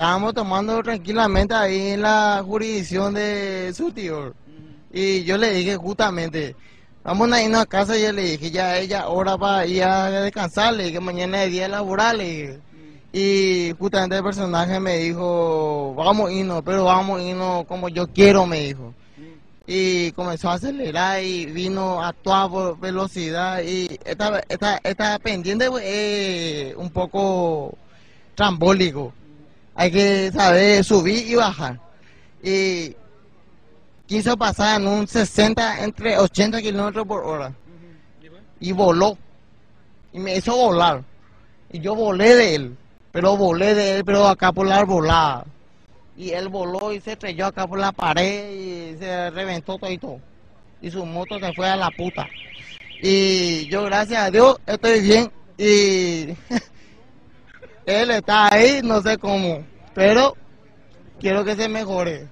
Estábamos tomando tranquilamente ahí en la jurisdicción de su tío. Y yo le dije justamente, vamos a irnos a casa y yo le dije, ya ella ahora va a ir a descansar, le dije, mañana es día laboral. Y justamente el personaje me dijo, vamos irnos, pero vamos irnos como yo quiero, me dijo. Y comenzó a acelerar y vino a toda velocidad y esta, esta, esta pendiente es un poco trambólico. Hay que saber subir y bajar. Y quiso pasar en un 60, entre 80 kilómetros por hora. Y voló. Y me hizo volar. Y yo volé de él. Pero volé de él, pero acá por la arbolada. Y él voló y se estrelló acá por la pared y se reventó todo y todo. Y su moto se fue a la puta. Y yo, gracias a Dios, estoy bien. Y él está ahí, no sé cómo. Pero quiero que se mejore.